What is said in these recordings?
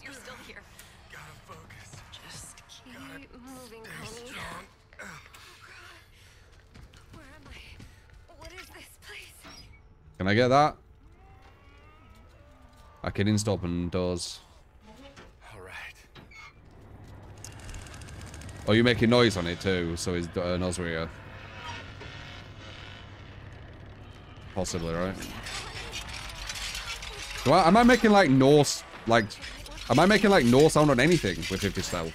Yes, you're still here. Gotta focus. Just keep moving, Stay honey. strong. Where am I? What is this place? Can I get that? I can insta open doors. All right. Oh, you're making noise on it too, so his uh, knows where you are. Possibly, right? Do I, am I making like no, s- like, am I making like no sound on anything with 50 stealth?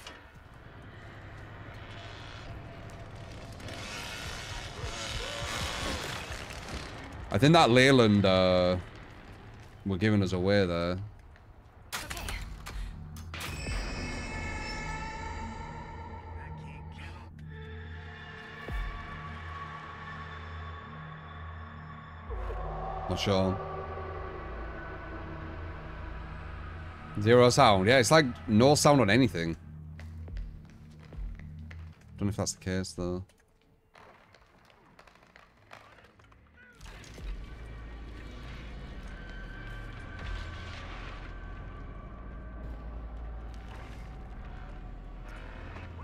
I think that Leland, uh, were giving us away there. Not sure. Zero sound. Yeah, it's like no sound on anything. Don't know if that's the case though.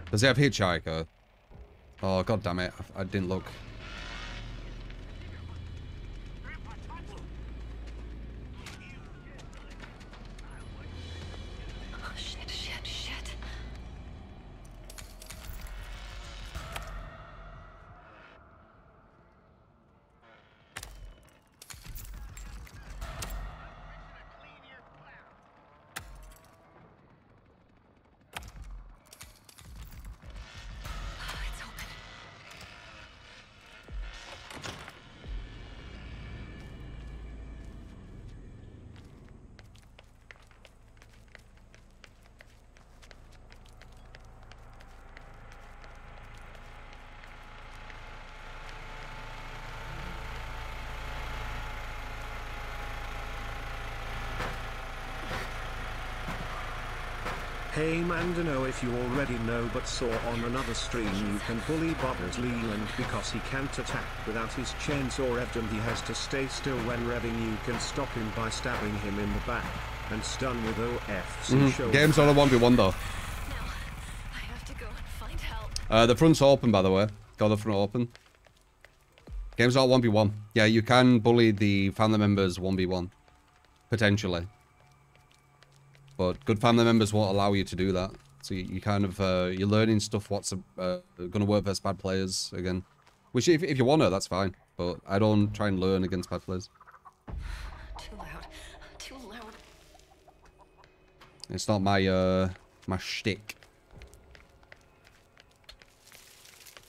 Does he have hitchhiker? Oh god damn it! I, I didn't look. Hey Mandano if you already know but saw on another stream you can bully Bobbers Leland because he can't attack without his chainsaw revved and he has to stay still when revving you can stop him by stabbing him in the back and stun with OFC Mhm. Game's on a 1v1 though. Now, I have to go and find help. Uh, the front's open, by the way. Got the front open. Game's not 1v1. Yeah, you can bully the family members 1v1. Potentially. But good family members won't allow you to do that. So you, you kind of, uh, you're learning stuff what's uh, going to work versus bad players again. Which, if, if you want to, that's fine. But I don't try and learn against bad players. Too loud. Too loud. It's not my, uh, my shtick.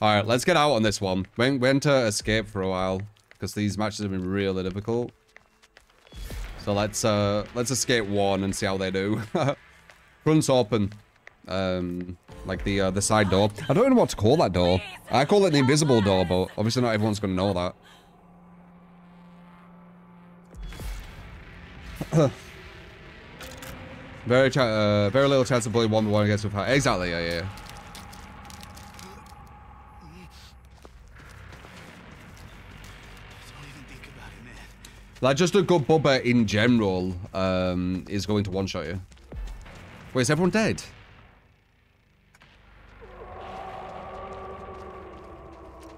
Alright, let's get out on this one. We went to escape for a while. Because these matches have been really difficult. So let's uh let's escape one and see how they do. Front's open. Um like the uh, the side door. I don't know what to call that door. I call it the invisible door, but obviously not everyone's gonna know that. very uh, very little chance of bullying one one against with her. Exactly, yeah, yeah. Like, just a good bubba in general um, is going to one-shot you. Wait, is everyone dead?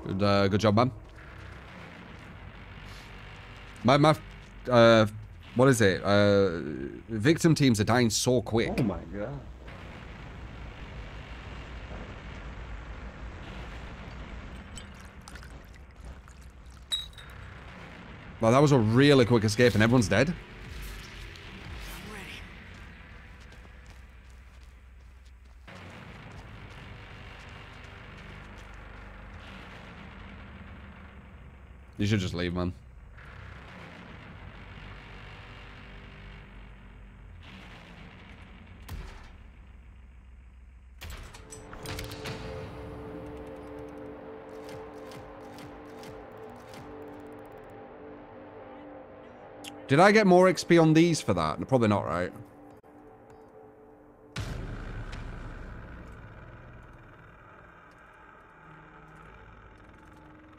Good, uh, good job, man. My, my, uh, what is it? Uh, victim teams are dying so quick. Oh my god. Well, that was a really quick escape and everyone's dead. You should just leave, man. Did I get more XP on these for that? Probably not, right?